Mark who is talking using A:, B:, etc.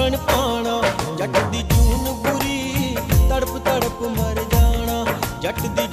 A: ਦਾ ਭੁੱਖਣ ਪਾਣਾ ਜੱਟ ਦੀ ਜੂਨ ਬੁਰੀ ਤੜਪ ਤੜਪ ਮਰ ਜਾਣਾ ਜੱਟ ਦੀ